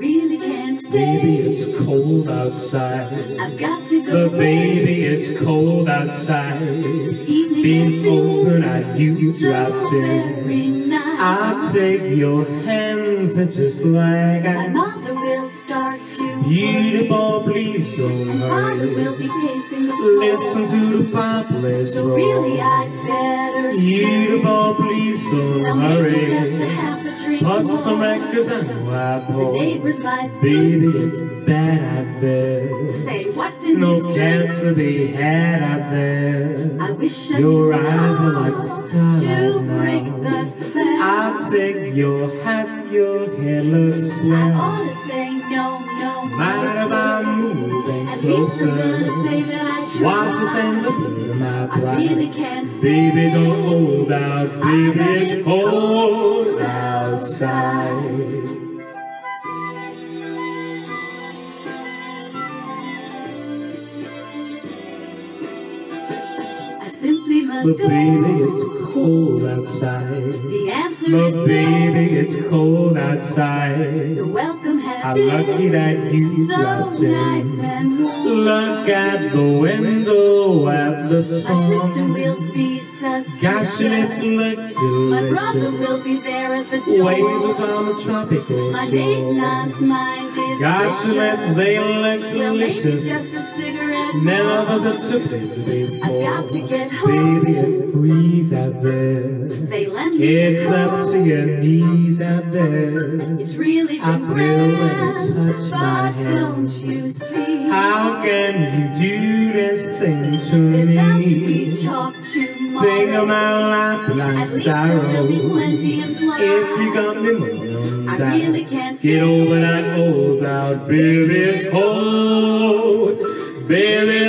really can't stay. Baby, it's cold outside. I've got to go But baby, it's cold outside. This evening Being overnight, you so dropped very in. nice. I'll take your hands and just like My ice. mother will start to Beautiful, please don't And father will be pacing the floor. Listen to the fireplace So really. I'd better Beautiful, please don't Well, maybe just a hurry. Half a drink Put some records while I The pour. neighbors might Baby, it's bad out there. say, what's in No this chance drink? to be had out there. I wish I Your eyes are like to starlight break the spell. I'll take your hat, your hair looks I ought to say no, no, no, Mind if sir. I'm moving At least I'm gonna say that I What's the tried. sense of my I really can't stay. Baby, don't hold out, baby, it's cold cold outside. I simply must But go. baby, it's cold outside. The answer But is baby, no. it's cold outside. The welcome has How been lucky that you so dropped nice in. and warm. Look at the window at the My sister sun. will be suspicious. Gosh, it's look My brother will be there at the door. Waves on a tropical My maiden shore. mind is Gosh, and vicious. they look Well, maybe just a cigarette Never such a place before. I've got to get home. Baby, it freeze out there. Me It's a up to your knees out there. It's really I been feel when you grand, touch but don't you see? How can you do this thing to There's bound to be me? talk tomorrow. Think of my life like At least will sorrow. be plenty implied. If you got me I really can't get over that old out, baby. It's cold, baby.